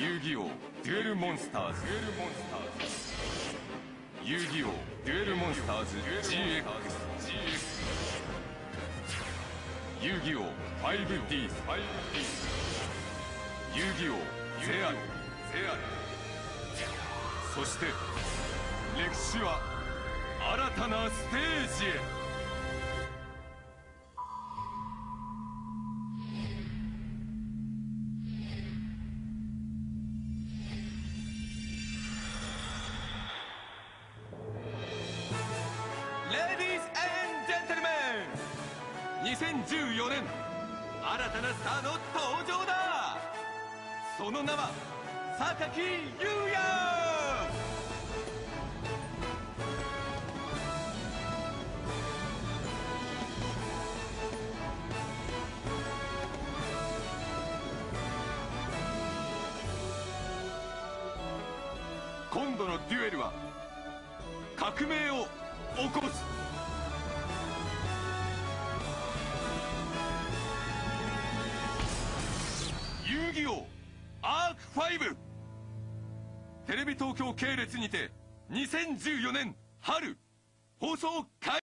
遊戯王デュエルモンスターズ。遊戯王デュエルモンスターズ GX 遊戯王 5D 遊戯王ゼアル。そして歴史は新たなステージへ。2014年新たなスターの登場だ。その名は榊優也。今度のデュエルは革命を起こす。戯王アーク5テレビ東京系列にて2014年春放送開始。